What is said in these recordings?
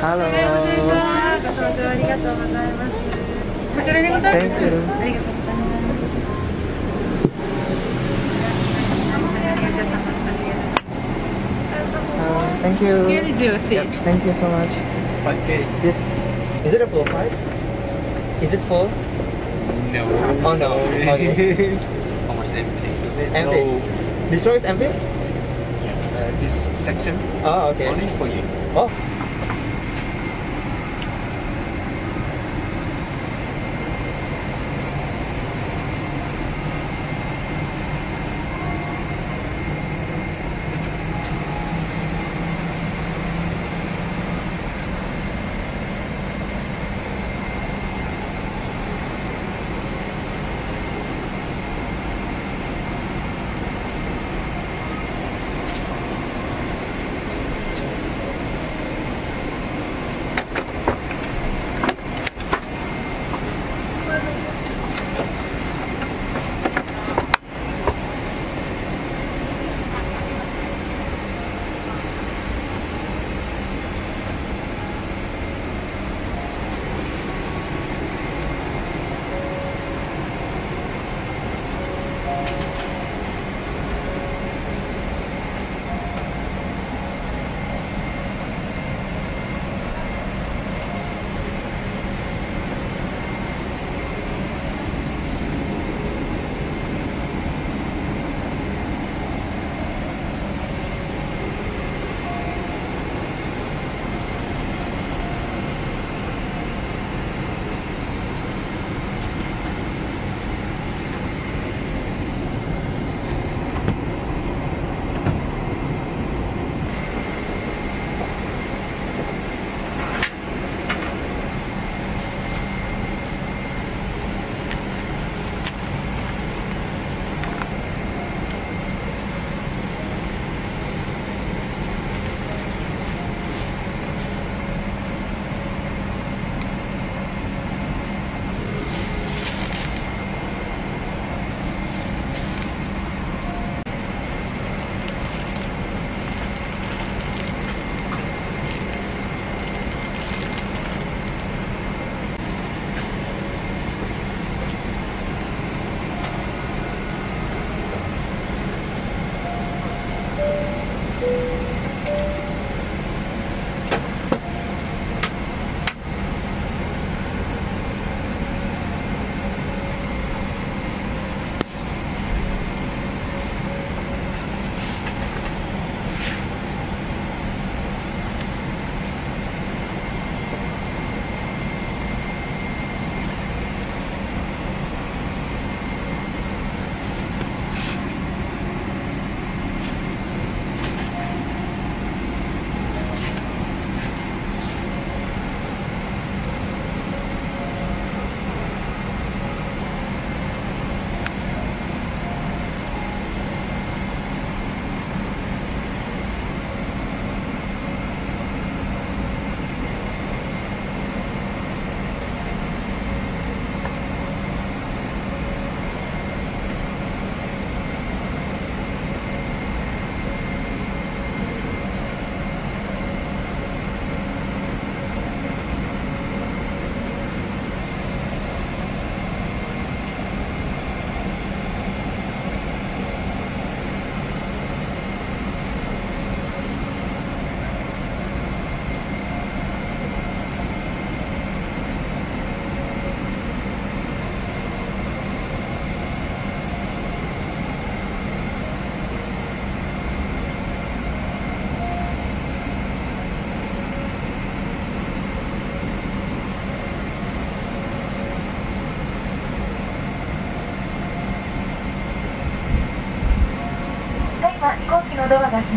ハロー。ご搭乗ありがとうございます。こちらでございます。 Thank you. ありがとうございます。 Uh, thank you. Here is your seat. Yep, thank you so much. 5K. This is it a full flight? Is it full? No. Oh, no. Okay. Almost empty. There's Empty. no This row is empty? uh, this section Oh, okay. only for you. Oh.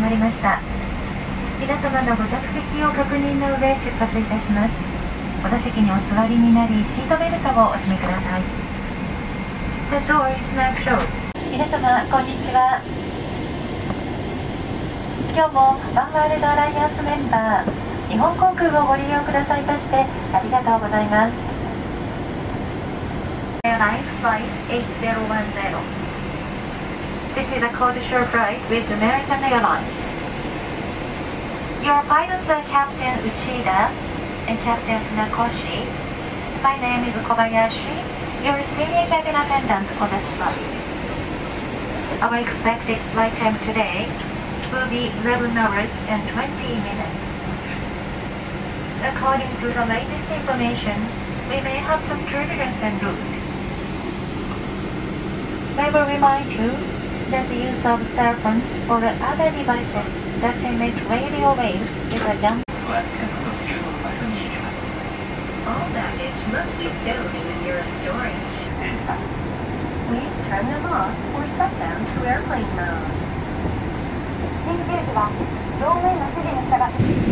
まりました。皆様のご着席を確認の上出発いたします。お座席にお座りになりシートベルトをお締めください。The door is now closed. 皆様こんにちは。今日もワンワールドアライアンスメンバー日本航空をご利用くださいましてありがとうございます。Airlines Flight 8010 This is a code share flight with American Airlines. Your pilots are Captain Uchida and Captain Funakoshi. My name is Kobayashi, your senior cabin attendant for this flight. Our expected flight time today will be 11 hours and 20 minutes. According to the latest information, we may have some turbulence en route. I will remind you that the use of cell phones or other devices that emit radio waves is a dumb はちゃんと収納場所に入れます All baggage must be stowed in the nearest storage. 失礼します Please turn them off or set them to airplane mode. リンクゲージは乗務員の指示に従って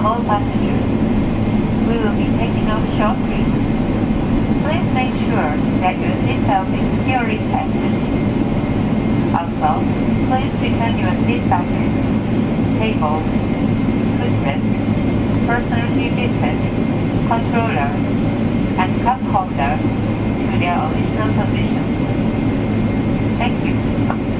All passengers We will be taking off shortly Please make sure that your seatbelt is securely fastened Also, please return your seat belts, table, footbed, personal set, controller, and cup holder to their original position. Thank you.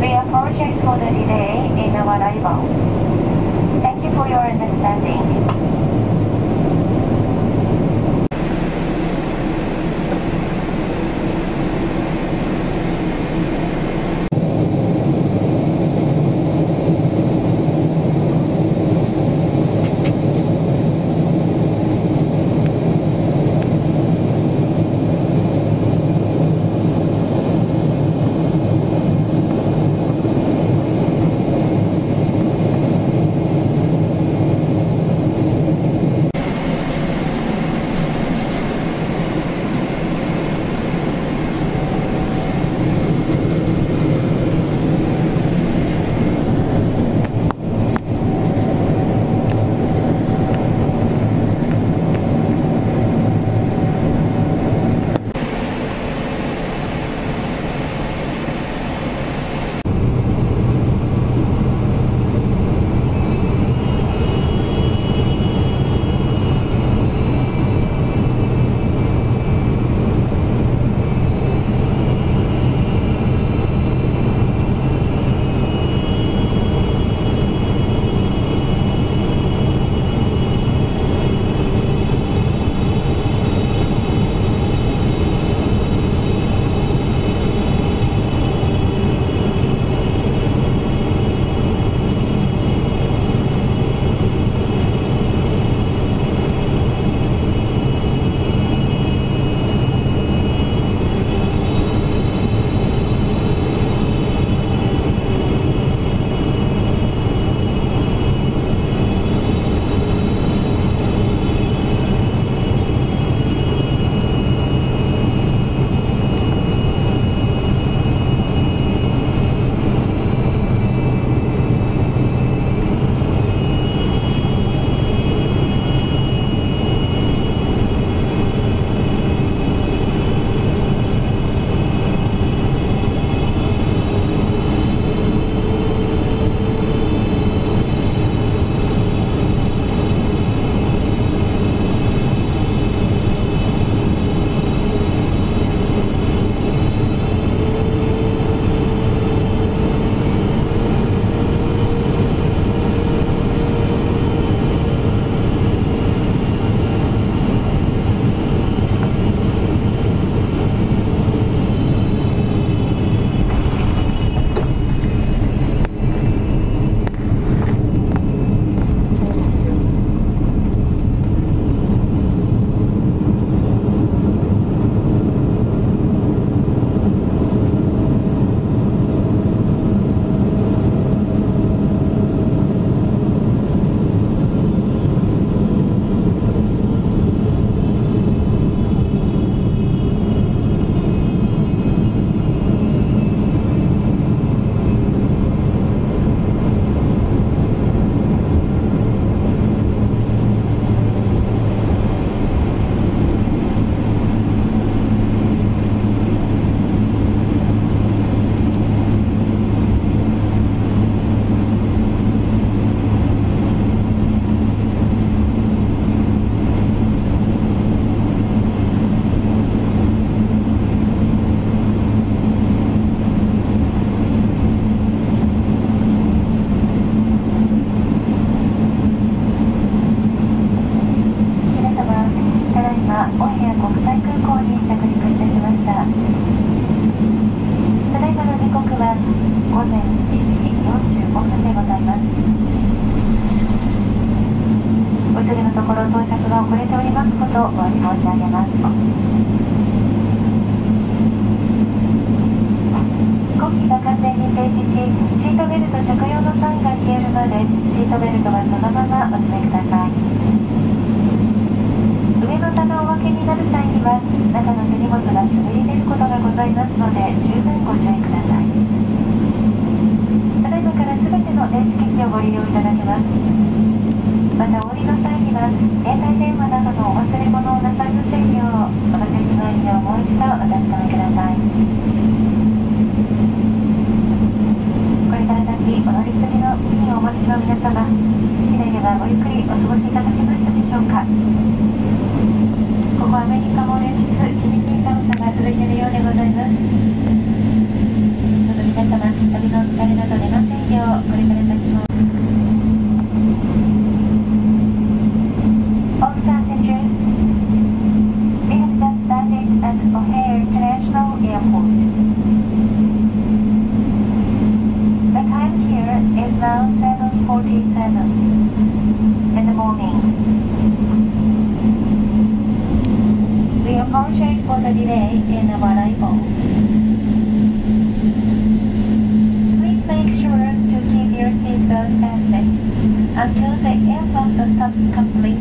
We apologize for the delay in our arrival. Thank you for your understanding. 到着が遅れておりますことをお詫び申し上げます。飛行機が完全に停止し、シートベルト着用のサインが消えるので、シートベルトはそのままお締めください。上の棚をお分けになる際には、中の手荷物が滑り出ることがございますので、十分ご注意ください。ただいまから全ての電子機器をご利用いただけます。またお降りの際には携帯電話などのお忘れ物をなさいませんようお座席前にをもう一度お確かめください。これから先お乗り継ぎの機にお持ちの皆様機内ではごゆっくりお過ごしいただけましたでしょうか。ここアメリカも連日厳しい寒さが続いているようでございます。皆様旅の疲れなど出ませんようこれから now 7.47 in the morning. We apologize for the delay in our arrival. Please make sure to keep your seatbelt fastened until the aircraft stops completely